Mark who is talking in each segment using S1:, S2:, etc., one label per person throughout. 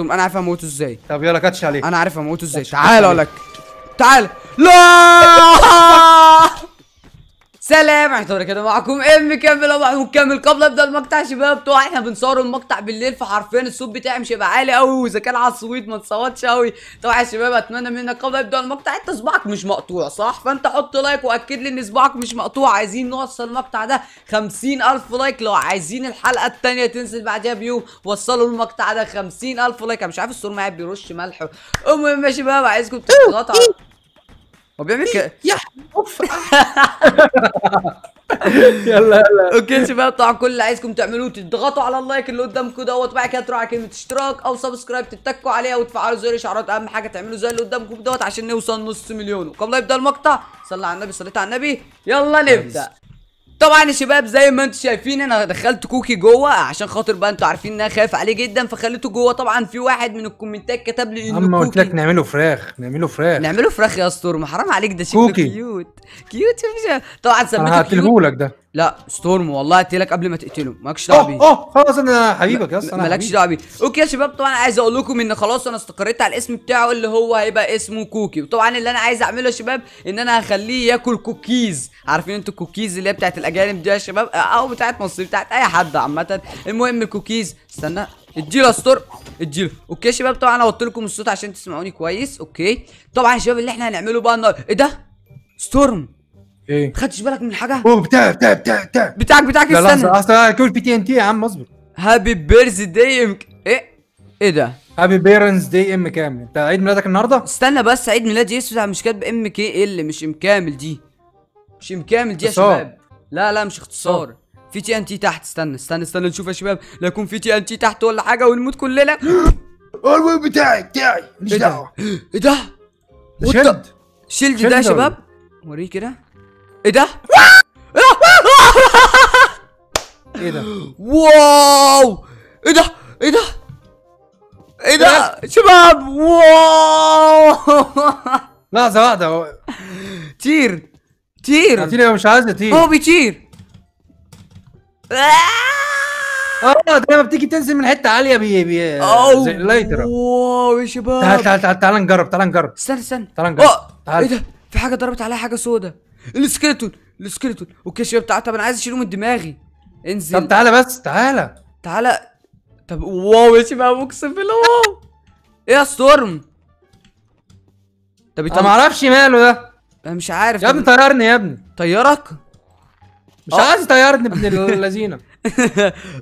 S1: ستورم أنا عارف اموته إزاي.
S2: طب يلا كاتش عليك
S1: أنا عارف اموته
S2: إزاي.
S1: تعال. أقول لك. تعال. لا! سلام إحنا كده معاكم إم كامل ومعكم كامل. قبل أبدأ المقطع يا شباب بتوع إحنا بنصور المقطع بالليل فحرفيا الصوت بتاعي مش هيبقى عالي قوي وإذا كان على الصويت ما تصوتش قوي طبعا يا شباب أتمنى منك قبل أبدأ المقطع أنت صباعك مش مقطوع صح؟ فأنت حط like وأكد لي إن صباعك مش مقطوع. عايزين نوصل المقطع ده 50000 like. لو عايزين الحلقة الثانية تنزل بعدها بيوم وصلوا المقطع ده 50000 like. أنا مش عارف الصور معايا بيرش ملح. المهم يا شباب عايزكم تضغطوا على هو بيعمل كده
S2: يا أوف. يلا يلا.
S1: أوكي شباب طبعا كل اللي عايزكم تعملوه تضغطوا على ال like اللي قدامكم دوت وبعد كده تروحوا على كلمة اشتراك أو subscribe تتكوا عليها وتفعلوا زر الإشعارات أهم حاجة تعملوا زي اللي قدامكم دوت عشان نوصل نص مليون. وقبل لا يبدأ المقطع صلى على النبي صليت على النبي. يلا نبدأ. طبعا يا شباب زي ما أنتم شايفين أنا دخلت كوكي جوه عشان خاطر بقى أنتوا عارفين إن أنا خايف عليه جدا فخليته جوه. طبعا في واحد من الكومنتات كتب لي ان
S2: أما قلت لك نعمله فراخ نعمله فراخ.
S1: نعمله فراخ يا ستورم ما حرام عليك ده شكله. cute cute طبعا سميته cute
S2: هقتلهولك ده.
S1: لا ستورم والله قلت قبل ما تقتله مالكش دعوة بيه.
S2: آه خلاص أنا حبيبك يا أسطى
S1: مالكش. دعوة بيه. أوكي يا شباب طبعا عايز أقول لكم إن خلاص أنا استقريت على الاسم بتاعه اللي هو هيبقى اسمه كوكي. وطبعا اللي أنا عايز أعمله يا شباب إن أنا هخليه ياكل كوكيز. عارفين أنتوا الكوكيز اللي هي بتاعت الأجانب دي يا شباب؟ أو بتاعت مصر بتاعت أي حد عامة. المهم الكوكيز استنى. اديله يا ستورم اديله. أوكي يا شباب طبعا أنا قلت لكم الصوت عشان تسمعوني كويس. أوكي. طبعا يا شباب اللي إحنا هنعمله بقى النهارده إيه ده؟ ستورم.
S2: إيه.
S1: خدتش بالك من حاجة
S2: أوه بتاع بتاع بتاع بتاع.
S1: بتاعك بتاعك
S2: لا
S1: استنى.
S2: لحظه اصل كل بي تي ان تي يا عم اصبر.
S1: هابي بيرث داي يمكن إيه؟ إيه ده؟
S2: هابي بيرنز دي إم كامل. أنت عيد ميلادك النهارده؟
S1: استنى بس عيد ميلاد يسوع. مش كاتب إم كي إل مش إم كامل دي. مش إم كامل دي يا. شباب. لا لا مش اختصار. في تي ان تي تحت. استنى استنى استنى نشوف يا شباب. لا يكون في تي ان تي تحت ولا حاجة ونموت كلنا.
S2: المهم بتاعي بتاعي. مش
S1: إيه ده؟
S2: دعوة.
S1: إيه ده؟
S2: ده شد
S1: the- شيلد.
S2: شيلد
S1: ده يا
S2: ده
S1: شباب. وريه كده. إيه ده؟
S2: إيه ده؟
S1: wow! إيه ده؟ إيه ده؟ إيه ده؟ شباب! wow!
S2: لحظة واحدة هو-
S1: طير طير
S2: اعطيني مش عايز تيجي
S1: هو بيطير.
S2: آه ده لما بتيجي تنزل من حتة عالية بي بي زي ال
S1: elytra wow يا شباب.
S2: تعال تعال تعال تعال نجرب تعال نجرب.
S1: استنى استنى.
S2: تعال نجرب. تعال.
S1: إيه ده؟ في حاجة ضربت عليها حاجة سودا ال skeleton ال skeleton okay شباب تعال طب أنا عايز أشيله من دماغي. انزل.
S2: طب تعالى بس تعالى.
S1: تعالى. طب wow يا شباب أقسم بالله wow. إيه يا ستورم؟ طب
S2: أنا ما أعرفش ماله ده.
S1: أنا مش عارف.
S2: يا ابني طيرني يا ابني.
S1: طيرك
S2: مش
S1: آه.
S2: عايز يطيرني ابن اللذينة.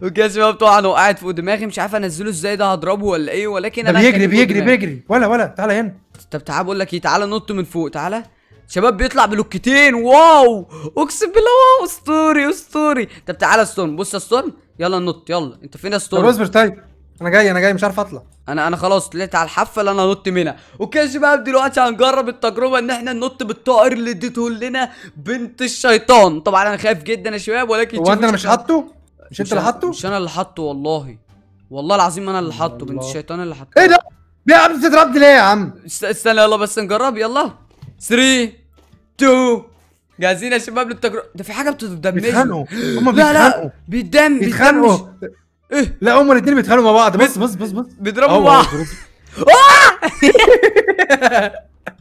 S1: okay يا شباب طبعا هو قاعد فوق دماغي مش عارف أنزله إزاي ده هضربه ولا إيه؟ ولكن أنا
S2: بيجري بيجري. بيجري. ولا ولا تعالى هنا.
S1: طب تعال بقول لك إيه تعالى نط من فوق تعالى شباب بيطلع بلوكتين. wow! اقسم بالله wow! اسطوري اسطوري. طب تعالى ستورم بص يا ستورم يلا نط يلا. انت فين يا
S2: طب
S1: ستورم
S2: اصبر طيب. أنا جاي أنا جاي مش عارف اطلع.
S1: أنا أنا خلاص طلعت على الحافة اللي أنا نط منها. okay يا شباب دلوقتي هنجرب التجربة ان إحنا ننط بالطائر اللي اديته لنا بنت الشيطان. طبعا أنا خايف جدا يا شباب ولكن
S2: هو انت مش حاطه؟ مش انت اللي حاطه؟
S1: مش أنا اللي حاطه والله. والله العظيم أنا اللي حاطه. بنت. الشيطان اللي حاطه.
S2: إيه ده؟ ليه يا عم؟ تضربني ليه يا عم؟
S1: است- استنى يلا بس نجرب. يلا. 3 2 جاهزين يا شباب للتجربة. ده في حاجة بتدمجني.
S2: بيتخانقوا. هما
S1: لا لا بيدم
S2: بيتخانقوا.
S1: إيه.
S2: لا هما الاثنين بيتخانقوا مع بعض. بص بص بص بص
S1: بيضربوا بعض.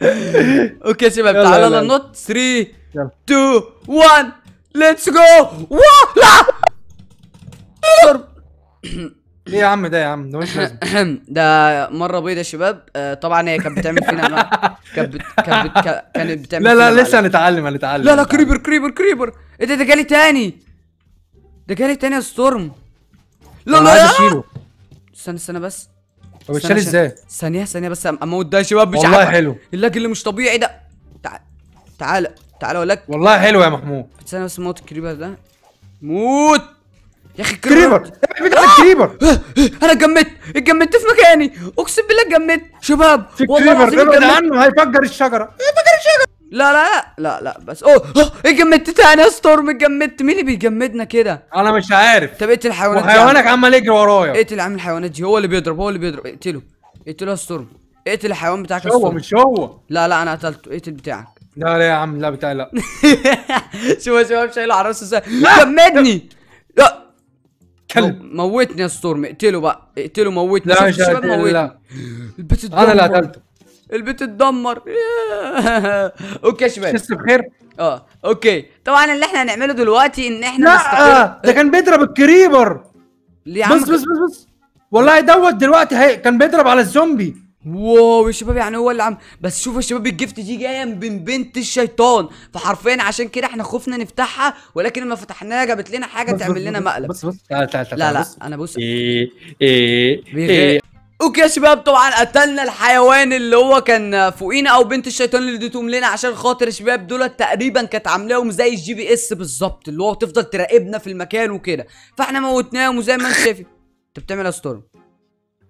S2: أهو،
S1: okay يا شباب
S2: يلا. يلا
S1: ننط 3
S2: يلا.
S1: 2 1 let's go لا! ضرب.
S2: إيه يا عم ده يا عم؟ ده مش لازم
S1: ده مرة بيضة يا شباب. آه، طبعا هي كانت بتعمل فينا كانت بت... كانت بت... كا- كانت بتعمل
S2: لا لا
S1: فينا
S2: لسه. هنتعلم هنتعلم
S1: لا لا
S2: هنتعلم.
S1: creeper creeper creeper. إيه ده ده جالي تاني. ده جالي تاني يا ستورم. لا
S2: أنا عايز
S1: لا.
S2: أشيله.
S1: استنى استنى بس.
S2: طب
S1: استنى
S2: اتشال
S1: عشان-
S2: إزاي؟
S1: ثانية ثانية بس. أموت ده يا شباب مش
S2: والله
S1: عارف
S2: حلو.
S1: ال lag اللي مش طبيعي ده. تعال تعالى تعالى أقول لك.
S2: والله حلو يا محمود.
S1: ثانية بس موت ال creeper ده. موت! يا أخي
S2: creeper.
S1: ال creeper
S2: بتاع creeper.
S1: أنا اتجمدت اتجمدت في مكاني. أقسم بالله اتجمدت شباب
S2: في
S1: والله
S2: creeper.
S1: العظيم
S2: ابعد عنه هيفجر الشجرة.
S1: لا لا لا لا لا بس. أوه اتجمدت تاني يا ستورم؟ اتجمدت مين اللي بيجمدنا كده؟
S2: أنا مش عارف.
S1: طب اقتل الحيوانات دي.
S2: وحيوانك عمال يجري ورايا.
S1: اقتل عم الحيوانات دي هو اللي بيضرب هو اللي بيضرب. اقتله. اقتله يا ستورم. اقتل الحيوان بتاعك يا ستورم.
S2: مش هو.
S1: لا لا أنا قتلته. اقتل بتاعك.
S2: لا لا يا عم لا بتاعي لا.
S1: شوف يا شباب شايله على راسه إزاي. جمدني.
S2: كلب
S1: مو- موتني يا ستورم. اقتله بقى. اقتله موتني.
S2: لا مش
S1: الشباب
S2: هقتل-
S1: موتني.
S2: لا
S1: البيت
S2: أنا اللي
S1: اتدمر
S2: قتلته.
S1: البيت اتدمر okay يا شباب.
S2: لسه بخير
S1: آه okay. طبعا اللي إحنا هنعمله دلوقتي إن إحنا
S2: لا ده كان بيضرب ال creeper.
S1: ليه يا عم؟
S2: بس بس بس بس والله دوت دلوقتي هي كان بيضرب على الزومبي.
S1: wow يا شباب يعني هو اللي عم بس شوفوا يا شباب ال gift دي جاية من بنت الشيطان. فحرفيا عشان كده إحنا خفنا نفتحها ولكن لما فتحناها جابت لنا حاجة
S2: بص-
S1: تعمل
S2: بص-
S1: لنا مقلب.
S2: بص بص تعال تعال تعال
S1: لا لا
S2: بص.
S1: أنا بص.
S2: إيه
S1: إيه
S2: إيه.
S1: okay يا شباب طبعا قتلنا الحيوان اللي هو كان فوقينا أو بنت الشيطان اللي اديتهم لنا عشان خاطر يا شباب دول تقريبا كانت عاملاهم زي ال GPS بالظبط اللي هو تفضل تراقبنا في المكان وكده. فإحنا موتناهم وزي ما أنت شايف. أنت بتعمل إيه يا ستورم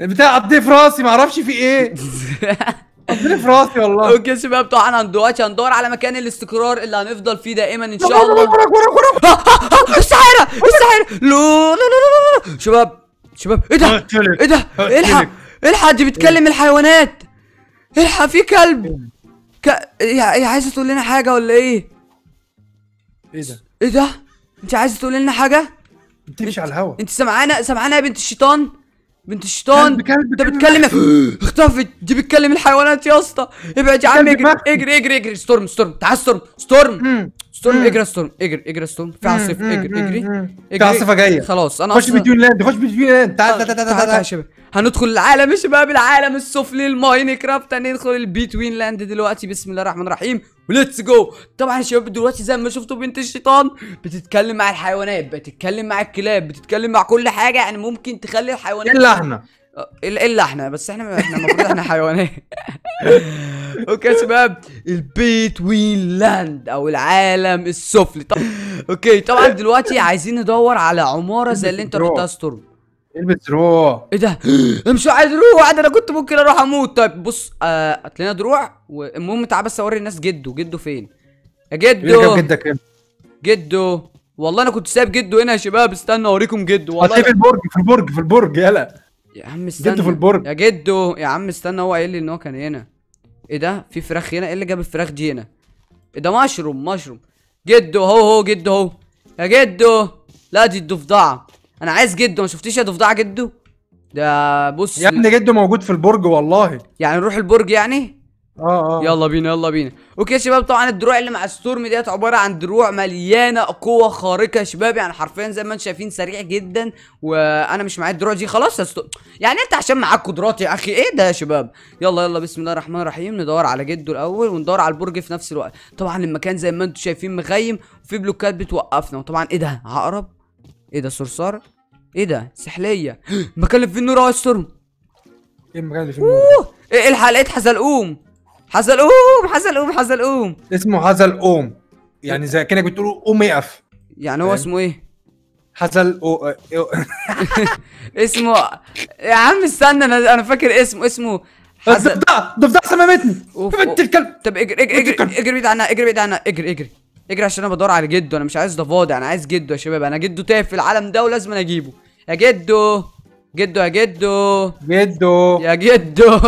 S2: البتاع قضيه في راسي ما أعرفش في إيه قضيه في راسي والله
S1: أوكي يا شباب طبعا دلوقتي هندور على مكان الاستقرار اللي هنفضل فيه دائما ان شاء الله
S2: وراك وراك وراك
S1: السحارة السحارة لا لا لا لا لا شباب شباب إيه ده. إيه ده. الحق الحق دي بتكلم الحيوانات الحق في كلب ك... هي عايزه تقول لنا حاجة ولا إيه
S2: إيه ده
S1: إيه ده انت عايزه تقول لنا حاجة
S2: بتمشي على الهوا
S1: انت سمعانا سمعانا يا بنت الشيطان بنت الشيطان
S2: كلب
S1: بتكلم اختفت دي بتكلم الحيوانات يا اسطى. ابعد يا عم اجري. اجري اجري اجري. ستورم ستورم تعال ستورم ستورم. ستورم. اجري ستورم اجري اجري ستورم في عاصفه. اجري. اجري
S2: في عاصفة جاية.
S1: خلاص أنا
S2: خش Betweenlands خش Betweenlands تعال تعال تعال
S1: تعال يا شباب. هندخل العالم يا شباب العالم السفلي الماينكرافت هندخل ال Betweenlands دلوقتي. بسم الله الرحمن الرحيم. و let's go طبعا يا شباب دلوقتي زي ما شفتوا بنت الشيطان بتتكلم مع الحيوانات بتتكلم مع الكلاب بتتكلم مع كل حاجة. يعني ممكن تخلي الحيوانات
S2: الا
S1: إحنا. الا إحنا بس إحنا إحنا المفروض إحنا حيوانات okay يا شباب ال Betweenlands أو العالم السفلي. طب okay طبعا دلوقتي عايزين ندور على عمارة زي اللي أنت رحتها ستورم
S2: إلبس روح.
S1: إيه ده؟ مش عايز ده أنا كنت ممكن أروح أموت. طيب بص آه، هات لنا دروع والمهم تعال بس أوري الناس جده جده فين؟ يا جدو.
S2: جدك هنا
S1: جدو. والله أنا كنت سايب جدو هنا يا شباب. استنى أوريكم جدو.
S2: هتلاقيه في
S1: والله
S2: البرج في البرج في البرج. يلا.
S1: يا عم استنى.
S2: جده في البرج.
S1: يا جدو يا عم استنى هو قايل لي إن هو كان هنا. إيه ده؟ في فراخ هنا؟ إيه اللي جاب الفراخ دي هنا؟ إيه ده مشروم مشروم. جدو هو هو جدو هو. يا جدو لا دي الضفدعة. أنا عايز جدو ما شفتيش يا ضفدعة جدو؟ ده بص.
S2: يا ابني جده موجود في البرج والله.
S1: يعني نروح البرج يعني؟
S2: آه آه.
S1: يلا بينا يلا بينا. okay يا شباب طبعا الدروع اللي مع الستورم ديت عبارة عن دروع مليانة قوة خارقة يا شباب. يعني حرفيا زي ما أنتم شايفين سريع جدا وأنا مش معايا الدروع دي. خلاص يا ستو... يعني انت عشان معاك قدرات يا أخي. إيه ده يا شباب؟ يلا يلا بسم الله الرحمن الرحيم. ندور على جده الأول وندور على البرج في نفس الوقت. طبعا المكان زي ما أنتم شايفين مخيم وفي blockات بتوقفنا. وطبعا إيه ده؟ عقرب؟ إيه ده؟ صرصار؟ إيه ده؟ سحلية. المكان اللي فيه النور اهو يا ستورم.
S2: إيه المكان اللي في النور؟
S1: إيه الحق لقيت حزلقوم حزلقوم حزلقوم حزلقوم.
S2: اسمه حزل اوم يعني زي كأنك بتقول قوم اقف
S1: يعني هو؟ اسمه إيه؟
S2: حزل أو... أو...
S1: اسمه يا عم استنى أنا أنا فاكر اسمه اسمه حزل
S2: ضفدع ضفدع سممتني بنت. الكلب؟
S1: طب اجري اجري اجري بعيد عنها اجري بعيد عنها. اجري اجري اجري عشان أنا بدور على جده أنا مش عايز ضفادع أنا عايز جده يا شباب. أنا جده تايه في العالم ده ولازم أجيبه. يا جدو. جدو يا جدو.
S2: جدو.
S1: يا جدو.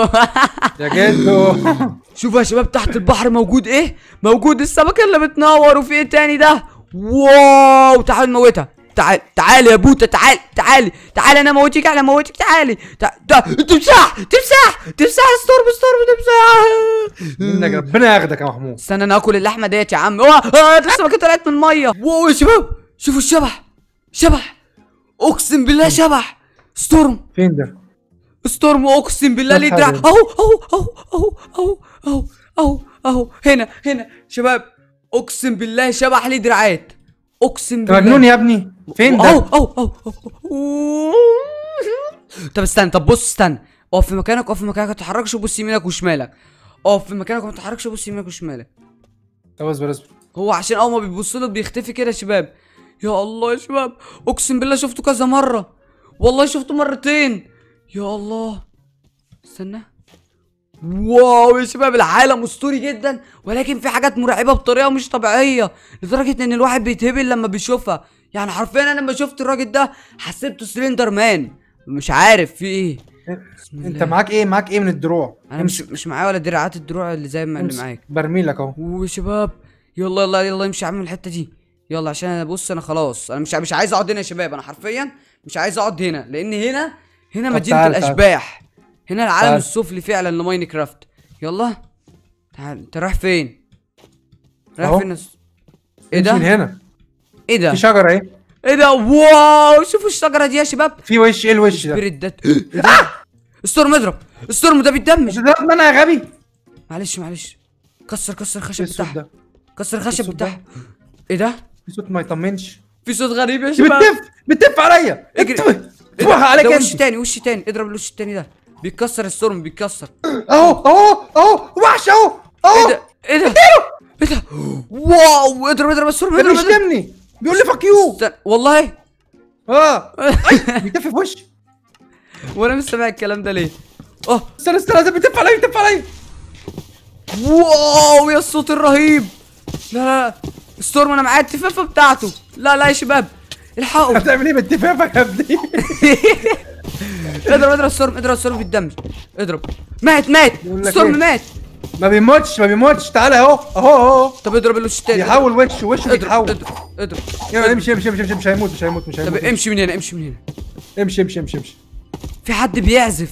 S2: يا جدو.
S1: شوفوا يا شباب تحت البحر موجود إيه؟ موجود السمكه اللي بتنور وفي إيه تاني ده؟ wow تعال نموتها تعال تعال يا بوتا تعال تعالي تعال أنا اموتك أنا اموتك تعالي. تع- تع- تمساح تمساح تمساح ستورم ستورم تمساح.
S2: منك ربنا ياخدك يا محمود.
S1: استنى أنا آكل اللحمة ديت يا عم. أوه آه، السمكة طلعت من المية. wow يا شباب شوفوا الشبح شبح. أقسم بالله شبح. ستورم
S2: فين ده
S1: ستورم اقسم بالله ليه دراع. اهو اهو اهو اهو اهو اهو اهو اهو هنا هنا شباب اقسم بالله شبح لي دراعات اقسم بالله
S2: مجنون يا ابني فين
S1: اهو
S2: ده
S1: اهو اهو أهو. طب استنى طب بص استنى اقف في مكانك اقف في مكانك ما تتحركش وبص يمينك وشمالك اقف في مكانك وما تتحركش وبص يمينك وشمالك
S2: طب اصبر اصبر
S1: هو عشان أول ما بيبص له بيختفي كده يا شباب. يا الله يا شباب. أقسم بالله شفته كذا مرة. والله شفته مرتين. يا الله. استنى. wow يا شباب العالم أسطوري جدا ولكن في حاجات مرعبة بطريقة مش طبيعية لدرجة إن الواحد بيتهبل لما بيشوفها. يعني حرفيا أنا لما شفت الراجل ده حسيته Slender Man. مش عارف في
S2: إيه.
S1: أنت.
S2: معاك إيه؟ معاك إيه من الدروع؟
S1: أنا مش مش معايا ولا دراعات الدروع اللي زي ما اللي. معاك.
S2: برميلك أهو.
S1: وشباب يلا يلا يلا امشي يا عم الحتة دي. يلا عشان أنا بص أنا خلاص. أنا مش مش عايز أقعد هنا يا شباب. أنا حرفيا مش عايز اقعد هنا لأن هنا هنا مدينة
S2: تعال،.
S1: الاشباح. هنا العالم
S2: تعال.
S1: السفلي فعلا لماينكرافت. يلا. تعال. انت رايح فين؟ رايح. فين الس- إيه
S2: امشي من
S1: ده
S2: هنا.
S1: إيه ده؟
S2: في شجرة أهي.
S1: إيه ده؟ wow! شوفوا الشجرة دي يا شباب.
S2: في وش إيه الوش ده؟
S1: spirit ده إيه ده؟ اضرب. الستورم ده بيت damage.
S2: مش ده؟ أنا يا غبي.
S1: معلش معلش. كسر كسر الخشب
S2: إيه الصوت
S1: بتاعها.
S2: ده؟
S1: كسر
S2: ده؟
S1: بتاعها. إيه ده؟
S2: في صوت ما يطمنش.
S1: في صوت غريب يا شباب.
S2: بتلف بتلف عليا.
S1: اجري.
S2: اكتبها عليك
S1: ده وش
S2: انت
S1: تاني؟ وش تاني؟ اضرب الوش التاني ده. بيكسر الستورم بيكسر.
S2: اهو اهو اهو. وحش اهو.
S1: إيه
S2: اهو
S1: ده؟ إيه ده؟ إيه ده؟ wow! اضرب اضرب الستورم
S2: ده
S1: اضرب
S2: بيشتمني بيقول لي fuck
S1: you والله؟
S2: آه. بيتف في وشي.
S1: وأنا مش سامع الكلام ده ليه. آه
S2: استنى استنى ده بيتف عليا بيتف عليا.
S1: wow يا الصوت الرهيب. لا لا لا. ستورم أنا معايا التفافه بتاعته. لا لا يا شباب الحقوا.
S2: هتعمل إيه بالتفافك يا ابني؟
S1: اضرب اضرب ستورم اضرب ستورم بال damage اضرب. مات مات. ستورم
S2: إيه؟
S1: مات.
S2: ما بيموتش ما بيموتش. تعالى أهو أهو أهو.
S1: طب اضرب الوش التاني.
S2: بيحول وشه وشه بيتحول.
S1: اضرب اضرب.
S2: يلا امشي امشي امشي امشي. مش هيموت مش هيموت مش
S1: طب
S2: هيموت.
S1: امشي من هنا امشي من هنا.
S2: امشي امشي امشي امشي.
S1: في حد بيعزف؟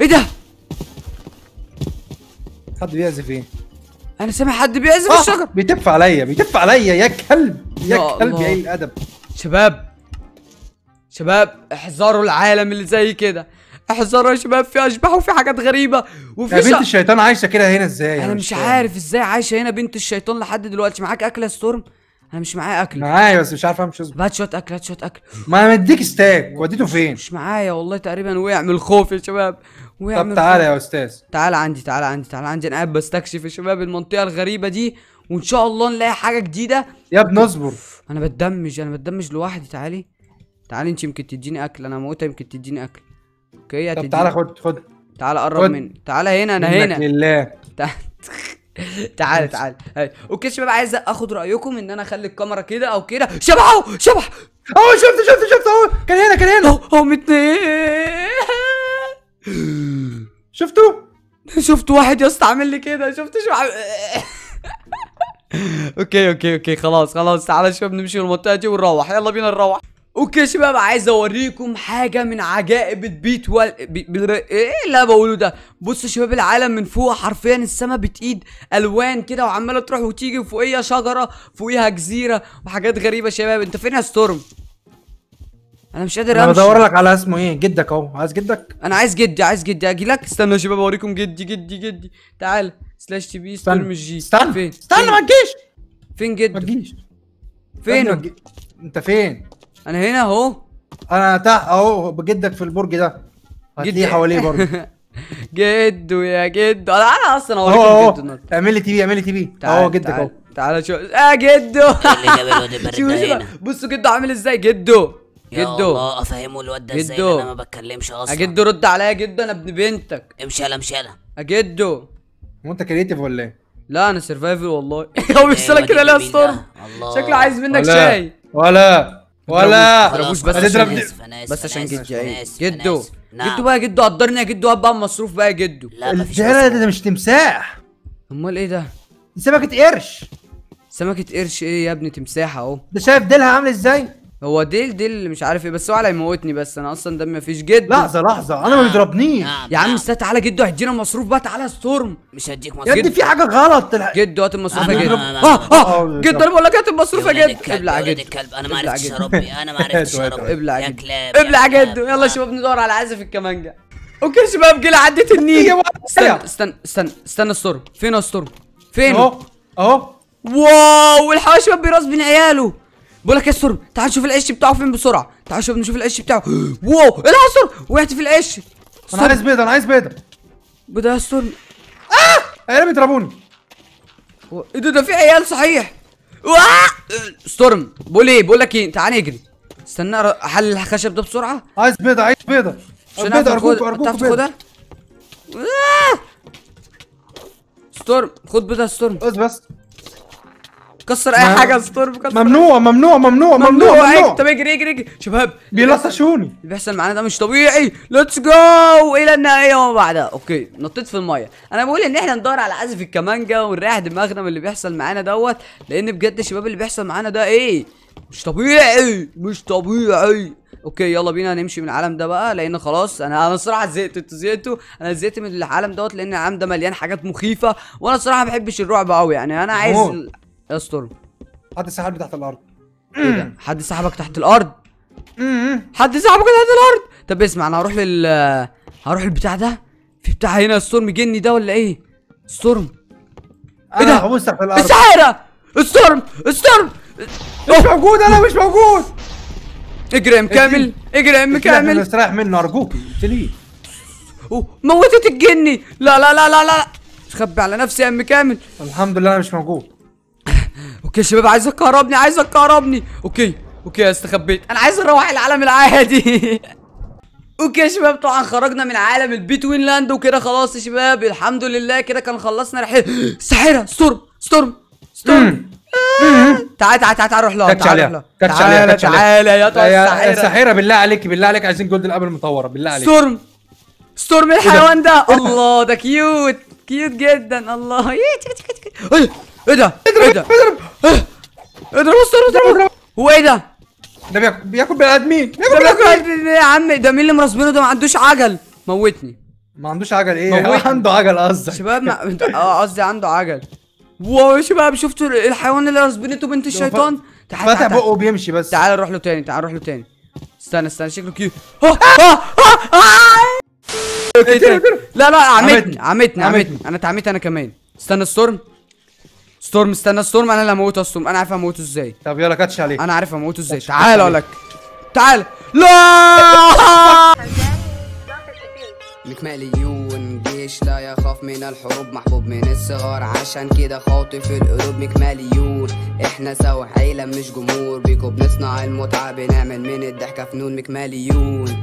S1: إيه ده؟
S2: حد بيعزف إيه؟
S1: أنا سامع حد بيعزف
S2: آه،
S1: الشجر.
S2: بيتف عليا بيتف عليا يا كلب
S1: يا
S2: يا كلب. يا قليل الأدب؟
S1: شباب شباب احذروا العالم اللي زي كده. احذروا يا شباب في أشباح وفي حاجات غريبة وفي
S2: بنت الشيطان عايشة كده هنا إزاي؟
S1: أنا مش. عارف إزاي عايشة هنا بنت الشيطان لحد دلوقتي. معاك اكل يا ستورم؟ أنا مش معايا اكل.
S2: معايا بس مش عارف امشي أصبر.
S1: هات شوية أكل هات شوية أكل.
S2: ما أنا مديك stack وديته فين؟
S1: مش معايا والله تقريبا وقع من الخوف يا شباب. وقع
S2: طب تعالى. يا أستاذ.
S1: تعالى عندي تعالى عندي تعالى عندي. أنا قاعد بستكشف يا شباب المنطقة الغريبة دي وإن شاء الله نلاقي حاجة جديدة.
S2: يا ابني اصبر.
S1: أنا بت damage أنا بت damage لوحدي. تعالي تعالي أنت يمكن تديني أكل. أنا موتة يمكن تديني أكل. أوكي
S2: طب تعالى خد خد.
S1: تعالى قرب. مني. تعالى هنا
S2: أنا
S1: هنا.
S2: لله.
S1: تع- تعالى تعالى hi. okay شباب عايز اخد رأيكم ان أنا اخلي الكاميرا كده أو كده. شبحه شبح.
S2: اهو شفت شفت شفت اهو. كان هنا كان هنا.
S1: اهو اهو متنين
S2: شفتوا
S1: شفت واحد يا اسطى عامل لي كده. شفت شو؟ عامل okay okay okay. خلاص خلاص. تعالى شباب نمشي من المنطقة دي ونروح. يلا بينا نروح. okay شباب عايز اوريكم حاجة من عجائب ال Betweenل بي... بي... إيه اللي أنا بقوله ده؟ بصوا شباب العالم من فوق حرفيا السما بتقيد ألوان كده وعمالة تروح وتيجي وفوقيها شجرة فوقيها جزيرة وحاجات غريبة شباب. انت فين يا ستورم؟ أنا مش قادر أنا
S2: بدور لك على اسمه إيه؟ جدك اهو. عايز جدك؟
S1: أنا عايز جدي عايز جدي. أجي لك؟ استنى يا شباب اوريكم جدي جدي جدي. تعال. slash TP ستورم
S2: استنى
S1: جي.
S2: استنى.
S1: فين؟
S2: استنى ما تجيش.
S1: فين
S2: ما
S1: جدو
S2: تجيش.
S1: فين
S2: ما انت فين؟
S1: أنا هنا اهو.
S2: أنا تحت اهو بجدك في البرج ده. هتلاقيه حواليه برضه.
S1: جدو يا جدو. أنا أنا أصلا
S2: اهو
S1: جدو النهارده.
S2: اعمل لي TP اعمل لي TP.
S1: تعال
S2: اهو جدك اهو.
S1: تعال شوف آه جدو. بصوا جدو عامل إزاي؟ جدو.
S3: يا
S1: جدو.
S3: الله أفهمه الواد ده إزاي؟ أنا ما بتكلمش
S1: يا
S3: أصلا
S1: جدو رد عليا. يا جدو أنا ابن بنتك.
S3: امشي يلا امشي يلا.
S1: يا جدو.
S2: هو انت creative ولا إيه؟
S1: لا أنا survival والله. هو بيفصلك كده ليه يا ستورم شكله عايز منك شاي.
S2: ولا. ولا
S1: خلاص بس
S3: عشان
S1: بس عشان جدي عيب. جدو.
S3: نعم.
S1: جدو بقى جدو قدرني يا جدو هات بقى مصروف بقى يا جدو.
S3: لا.
S2: ده مش تمساح.
S1: أمال إيه ده؟
S2: سمكة قرش.
S1: سمكة قرش إيه يا ابني؟ تمساح أهو.
S2: ده شايف ديلها عامل إزاي؟
S1: هو ديل ديل مش عارف إيه بس هو على يموتني بس أنا أصلا دمي مفيش جدو
S2: لحظة لحظة أنا ما بيضربنيش.
S3: نعم
S1: يا عم
S3: نعم.
S1: استنى تعالى جدو هيدينا مصروف بقى تعالى يا ستورم.
S3: مش هديك
S2: يا
S3: مصروف.
S2: ابني في حاجة غلط.
S1: جدو هات المصروف يا جدو آه آه
S2: أنا-
S1: جدو أنا بقول لك هات المصروف يا جدو ابلع يا جدو
S3: أنا ما
S1: ابلع
S3: عرفتش. أربي أنا ما عرفتش أربي.
S1: ابلع
S3: يا كلاب
S1: ابلع
S3: يا
S1: جدو. يلا يا شباب ندور على عازف الكمانجا أوكي يا شباب جينا عدت النيل.
S2: يا؟
S1: استنى استنى استنى استنى ستورم فين يا ستورم فين؟
S2: أهو أهو.
S1: واو يا شباب بيراس بين عياله. بقول لك يا ستورم تعال شوف القش بتاعه فين بسرعة. تعال شوف نشوف القش بتاعه. واو إيه ده يا وقعت في القش
S2: أنا عايز بيضة أنا عايز بيضة.
S1: بدا يا ستورم
S2: عيالي بيضربوني
S1: هو- إيه ده؟ ده في عيال صحيح! ستورم بقول إيه؟ بقول لك إيه؟ تعال نجري. استنى احلل الخشب ده بسرعة.
S2: عايز بيضة عايز بيضة.
S1: اعرف
S2: ارجوك
S1: أرجوك آه! ستورم خد بيضة يا ستورم
S2: بس بس.
S1: كسر
S2: أي
S1: حاجة يا ستورم كسر
S2: ممنوع ممنوع ممنوع
S1: ممنوع
S2: ممنوع.
S1: طب اجري اجري اجري. شباب
S2: بيلطشوني.
S1: اللي بيحصل معانا ده مش طبيعي. let's go إلى النهاية وما بعدها. okay نطيت في المية. أنا بقول إن إحنا ندور على عزف الكمانجا ونريح دماغنا من اللي بيحصل معانا دوت. لأن بجد يا شباب اللي بيحصل معانا ده إيه؟ مش طبيعي مش طبيعي. okay يلا بينا نمشي من العالم ده بقى. لأن خلاص أنا أنا الصراحه زهقت. أنتوا زهقتوا؟ أنا زهقت من العالم دوت لأن العالم ده مليان حاجات مخيفة. وأنا الصراحه ما بحبش الرعب قوي يعني. أنا عايز يا ستورم
S2: حد سحبني تحت الأرض.
S1: إيه ده؟ حد سحبك تحت
S2: الأرض؟
S1: حد سحبك تحت الأرض؟ طب اسمع أنا هروح لل هروح البتاع ده. في بتاع هنا ستورم جني ده ولا إيه؟ ستورم.
S2: إيه
S1: ده؟
S2: هبص تحت الأرض.
S1: السحيره ستورم! ستورم!
S2: مش موجود أنا مش موجود.
S1: اجري يا ام كامل اجري يا ام كامل
S2: استريح منه ارجوك قلت لي
S1: أوه، موتت الجني. لا لا لا لا لا. خبي على نفسي يا أم كامل.
S2: الحمد لله أنا مش موجود.
S1: أوكي يا شباب عايزك تكهربني عايزك تكهربني أوكي أوكي استخبيت. أنا عايز أروح العالم العادي. أوكي يا شباب طبعا خرجنا من عالم البيتوين لاند وكده. خلاص يا شباب الحمد لله كده كان خلصنا رحلة. الساحره ستورم ستورم ستورم تعال تعال تعال تعال روح لها
S2: كاتش
S1: تعال
S2: عليها، كاتش عليها،.
S1: تعالى يا
S2: يا
S1: الساحرة.
S2: ساحرة بالله عليك بالله عليك عايزين جولد الابل المطورة بالله عليك.
S1: ستورم ستورم الحيوان ده؟ الله ده كيوت كيوت جدا الله. إيه ده؟ إيه ده؟ إيه ده إيه؟ اضرب اضرب. هو إيه ده؟
S2: ده بياكل بياكل بني آدمين.
S1: ده
S2: بياكل بني.
S1: بياكل يا عم ده مين اللي مرسبينه ده ما عندوش عجل. موتني.
S2: ما عندوش عجل إيه؟
S1: موتني.
S2: عنده عجل قصدك.
S1: شباب ما آه قصدي عنده عجل. واو يا شباب شفتوا الحيوان اللي رسبينته بنت الشيطان؟ تعال تعال
S2: بقه وبيمشي بس.
S1: تعال نروح له تاني تعال نروح له تاني. استنى استنى شكله كيوت آه. أوكي تاني. لا لا عمتني
S2: عمتني.
S1: عمتني. أنا اتعميت أنا كمان. استنى ستورم ستورم استنى ستورم أنا اللي هموته ستورم. أنا عارف هموته إزاي.
S2: طب يلا كاتش عليه.
S1: أنا عارف هموته إزاي. تعال أقول لك. تعال. لا! مكماليون جيش لا يخاف من الحروب محبوب من الصغار. عشان كده خاطف القلوب. مكماليون إحنا سوا عيلة مش جمهور. بيكو بنصنع المتعة بنعمل من الضحكة فنون. مكماليون